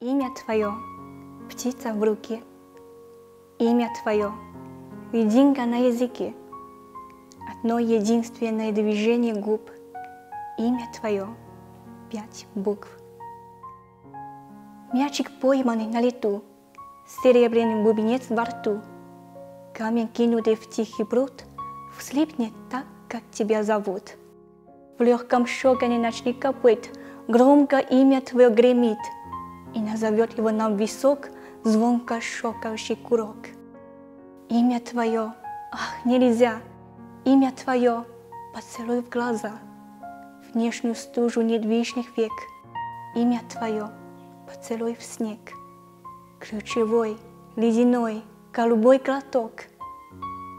Имя твое – птица в руке, Имя твое – льдинка на языке, Одно единственное движение губ, Имя твое – пять букв. Мячик пойманный на лету, Серебряный бубенец во рту, Камень, кинутый в тихий пруд, Вслипнет так, как тебя зовут. В легком шокане ночник копыт Громко имя твое гремит — и назовет его нам висок, звонко шокающий курок. Имя Твое, ах, нельзя, имя Твое, поцелуй в глаза, внешнюю стужу недвижных век, имя Твое, поцелуй в снег, ключевой, ледяной, голубой глоток,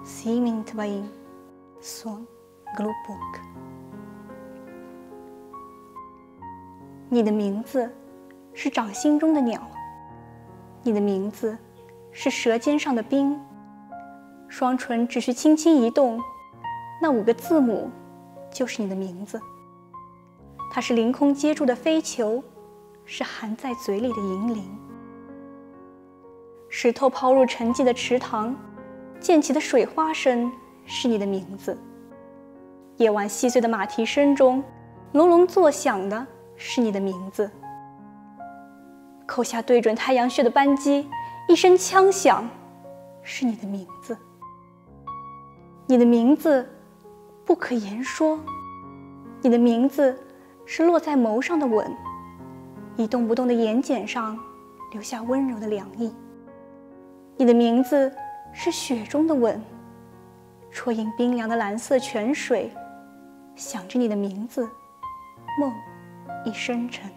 с именем Твоим сон глубок. 你的名字 是掌心中的鸟，你的名字是舌尖上的冰，双唇只需轻轻一动，那五个字母就是你的名字。它是凌空接住的飞球，是含在嘴里的银铃。石头抛入沉寂的池塘，溅起的水花声是你的名字。夜晚细碎的马蹄声中，隆隆作响的是你的名字。扣下对准太阳穴的扳机，一声枪响，是你的名字。你的名字不可言说，你的名字是落在眸上的吻，一动不动的眼睑上留下温柔的凉意。你的名字是雪中的吻，啜饮冰凉的蓝色泉水，想着你的名字，梦已深沉。